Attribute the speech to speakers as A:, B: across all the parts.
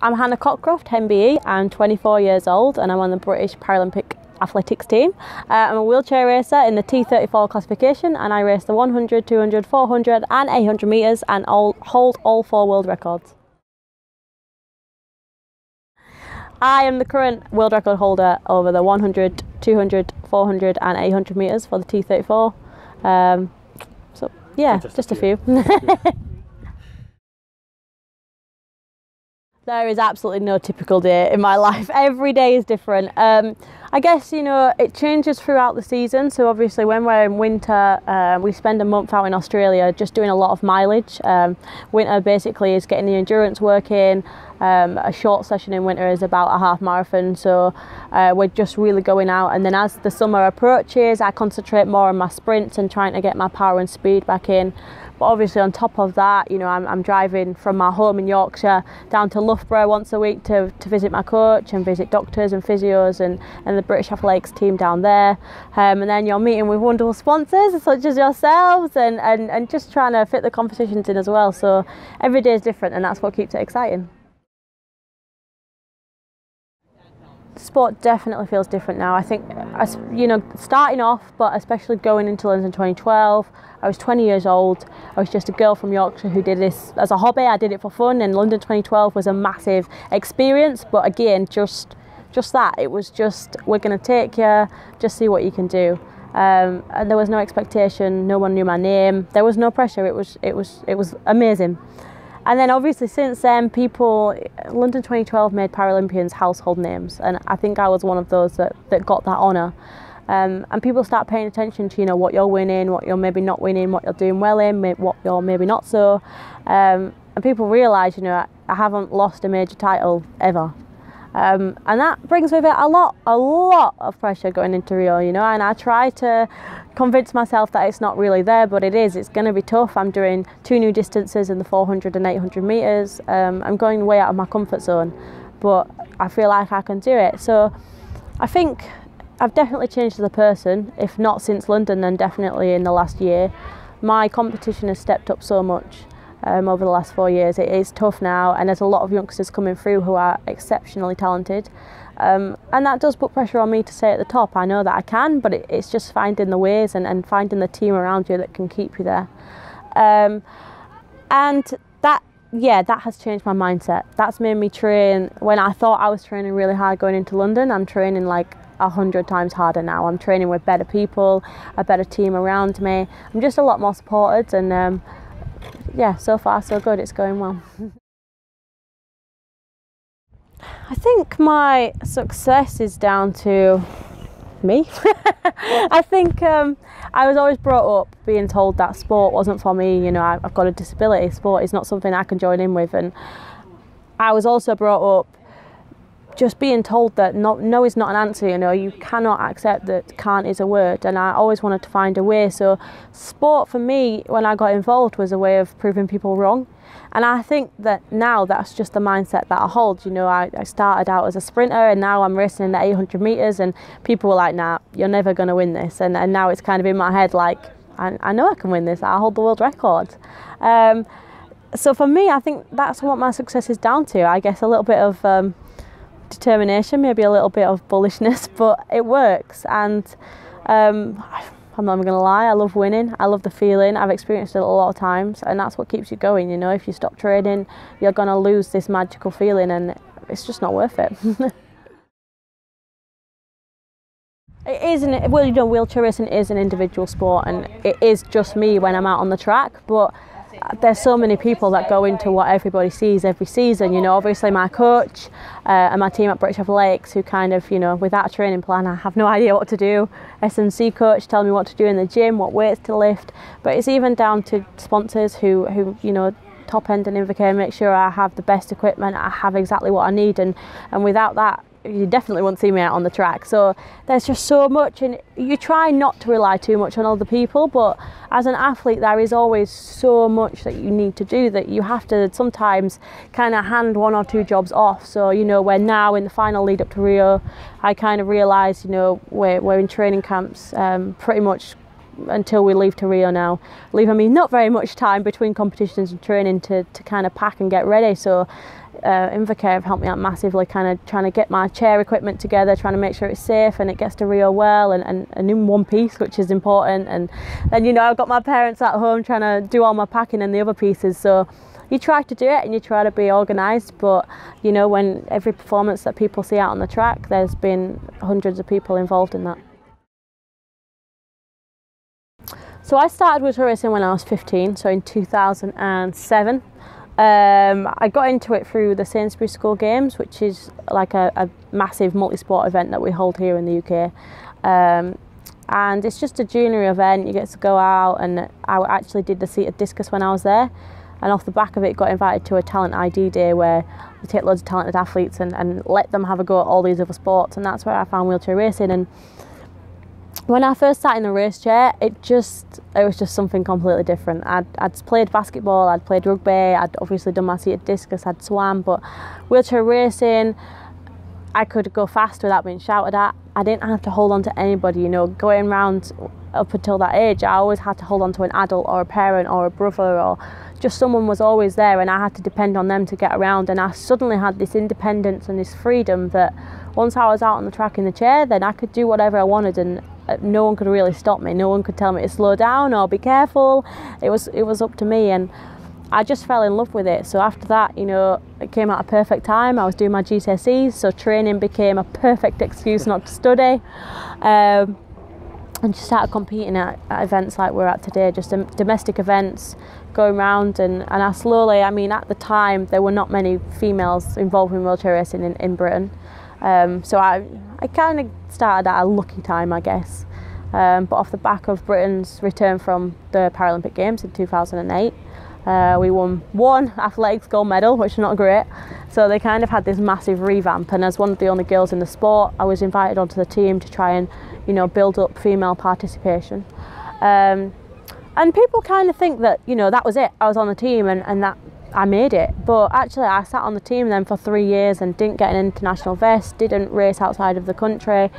A: I'm Hannah Cockroft, MBE. I'm 24 years old and I'm on the British Paralympic athletics team. Uh, I'm a wheelchair racer in the T34 classification and I race the 100, 200, 400 and 800 metres and all, hold all four world records. I am the current world record holder over the 100, 200, 400 and 800 metres for the T34. Um, so yeah, just, just a few. few. There is absolutely no typical day in my life. Every day is different. Um, I guess, you know, it changes throughout the season. So obviously when we're in winter, uh, we spend a month out in Australia just doing a lot of mileage. Um, winter basically is getting the endurance work in. Um, a short session in winter is about a half marathon. So uh, we're just really going out. And then as the summer approaches, I concentrate more on my sprints and trying to get my power and speed back in. But obviously on top of that, you know, I'm, I'm driving from my home in Yorkshire down to Loughborough once a week to, to visit my coach and visit doctors and physios and, and the British Athletics team down there. Um, and then you're meeting with wonderful sponsors such as yourselves and, and, and just trying to fit the competitions in as well. So every day is different and that's what keeps it exciting. Sport definitely feels different now. I think, you know, starting off, but especially going into London 2012, I was 20 years old. I was just a girl from Yorkshire who did this as a hobby. I did it for fun, and London 2012 was a massive experience. But again, just just that. It was just we're going to take you, just see what you can do. Um, and there was no expectation. No one knew my name. There was no pressure. It was it was it was amazing. And then obviously since then, people, London 2012 made Paralympians household names, and I think I was one of those that, that got that honour. Um, and people start paying attention to you know what you're winning, what you're maybe not winning, what you're doing well in, what you're maybe not so. Um, and people realise you know I haven't lost a major title ever. Um, and that brings with it a lot, a lot of pressure going into Rio, you know. And I try to convince myself that it's not really there, but it is. It's going to be tough. I'm doing two new distances in the 400 and 800 meters. Um, I'm going way out of my comfort zone, but I feel like I can do it. So I think I've definitely changed as a person. If not since London, then definitely in the last year. My competition has stepped up so much um, over the last four years. It is tough now, and there's a lot of youngsters coming through who are exceptionally talented. Um, and that does put pressure on me to stay at the top. I know that I can, but it, it's just finding the ways and, and finding the team around you that can keep you there. Um, and that, yeah, that has changed my mindset. That's made me train when I thought I was training really hard going into London. I'm training like a hundred times harder now. I'm training with better people, a better team around me. I'm just a lot more supported and um, yeah, so far so good. It's going well. I think my success is down to me. I think um, I was always brought up being told that sport wasn't for me. You know, I've got a disability. Sport is not something I can join in with, and I was also brought up just being told that no, no is not an answer, you know, you cannot accept that can't is a word. And I always wanted to find a way. So, sport for me, when I got involved, was a way of proving people wrong. And I think that now that's just the mindset that I hold. You know, I, I started out as a sprinter and now I'm racing in the 800 metres, and people were like, nah, you're never going to win this. And, and now it's kind of in my head like, I, I know I can win this, I hold the world record. Um, so for me, I think that's what my success is down to. I guess a little bit of um, determination, maybe a little bit of bullishness, but it works. And um, I'm not even going to lie, I love winning. I love the feeling. I've experienced it a lot of times, and that's what keeps you going. You know, if you stop training, you're going to lose this magical feeling, and it's just not worth it. It is an well, you know, wheelchair racing is an individual sport, and it is just me when I'm out on the track. But there's so many people that go into what everybody sees every season. You know, obviously my coach uh, and my team at British Lakes, who kind of, you know, without a training plan, I have no idea what to do. S&C coach telling me what to do in the gym, what weights to lift. But it's even down to sponsors who, who you know, top end and Invacare make sure I have the best equipment, I have exactly what I need, and and without that, you definitely won't see me out on the track. So there's just so much, and you try not to rely too much on other people. But as an athlete, there is always so much that you need to do that you have to sometimes kind of hand one or two jobs off. So you know, we're now in the final lead up to Rio. I kind of realised, you know, we're we're in training camps, um, pretty much until we leave to Rio now, leaving me not very much time between competitions and training to, to kind of pack and get ready. So uh, Invacare have helped me out massively, kind of trying to get my chair equipment together, trying to make sure it's safe and it gets to Rio well and, and, and in one piece, which is important. And then, you know, I've got my parents at home trying to do all my packing and the other pieces. So you try to do it and you try to be organised, but you know, when every performance that people see out on the track, there's been hundreds of people involved in that. So I started with racing when I was 15, so in 2007. Um, I got into it through the Sainsbury School Games, which is like a, a massive multi-sport event that we hold here in the UK. Um, and it's just a junior event. You get to go out, and I actually did the seated discus when I was there and off the back of it got invited to a talent ID day where we take loads of talented athletes and, and let them have a go at all these other sports and that's where I found wheelchair racing and when I first sat in the race chair it just it was just something completely different. I'd, I'd played basketball I'd played rugby I'd obviously done my seated discus I'd swam but wheelchair racing I could go fast without being shouted at. I didn't have to hold on to anybody you know going around up until that age I always had to hold on to an adult or a parent or a brother or just someone was always there and I had to depend on them to get around. And I suddenly had this independence and this freedom that once I was out on the track in the chair then I could do whatever I wanted and no one could really stop me. No one could tell me to slow down or be careful. It was it was up to me and I just fell in love with it. So after that you know it came at a perfect time. I was doing my GCSEs so training became a perfect excuse not to study. Um, and just started competing at, at, events like we're at today, just domestic events, going around and, and I slowly, I mean, at the time there were not many females involved in wheelchair racing in, in Britain. Um, so I, I kind of started at a lucky time, I guess. Um, but off the back of Britain's return from the Paralympic Games in 2008, uh, we won one athletics gold medal, which is not great. So they kind of had this massive revamp. And as one of the only girls in the sport, I was invited onto the team to try and, you know, build up female participation. Um, and people kind of think that, you know, that was it. I was on the team and, and that I made it. But actually, I sat on the team then for three years and didn't get an international vest, didn't race outside of the country.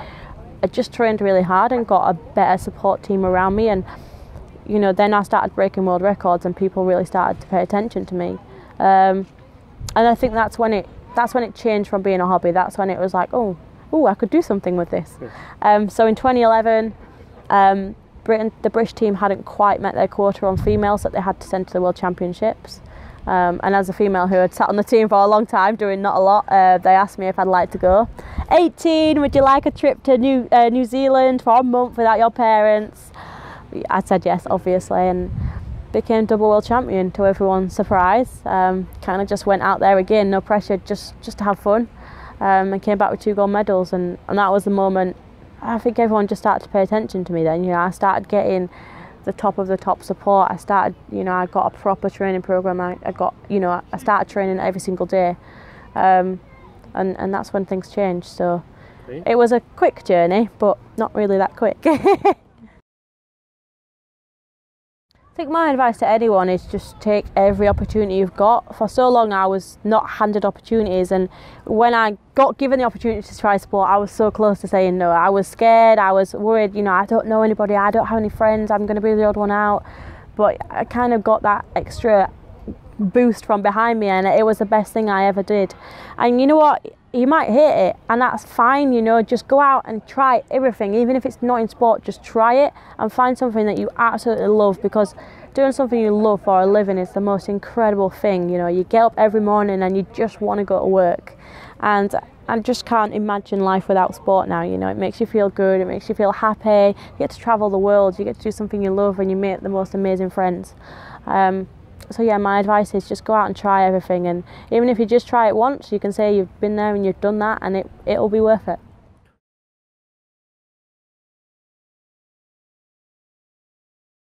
A: I just trained really hard and got a better support team around me. And, you know, then I started breaking world records and people really started to pay attention to me. Um, and I think that's when it that's when it changed from being a hobby. That's when it was like, oh, oh, I could do something with this. Yeah. Um, so in 2011, um, Britain, the British team hadn't quite met their quota on females that they had to send to the World Championships. Um, and as a female who had sat on the team for a long time doing not a lot, uh, they asked me if I'd like to go. 18, would you like a trip to New, uh, New Zealand for a month without your parents? I said yes, obviously, and became double world champion to everyone's surprise. Um, kind of just went out there again, no pressure, just, just to have fun. Um, and came back with two gold medals, and, and that was the moment I think everyone just started to pay attention to me then. You know, I started getting the top of the top support. I started, you know, I got a proper training program. I, I got, you know, I started training every single day, um, and and that's when things changed. So it was a quick journey, but not really that quick. think my advice to anyone is just take every opportunity you've got. For so long, I was not handed opportunities, and when I got given the opportunity to try sport, I was so close to saying no. I was scared, I was worried, you know, I don't know anybody, I don't have any friends, I'm going to be the odd one out. But I kind of got that extra boost from behind me, and it was the best thing I ever did. And you know what? you might hate it and that's fine you know just go out and try everything. Even if it's not in sport just try it and find something that you absolutely love because doing something you love for a living is the most incredible thing you know. You get up every morning and you just want to go to work. And I just can't imagine life without sport now you know. It makes you feel good it makes you feel happy. You get to travel the world you get to do something you love and you make the most amazing friends. Um, so yeah, my advice is just go out and try everything, and even if you just try it once, you can say you've been there and you've done that, and it it'll be worth it.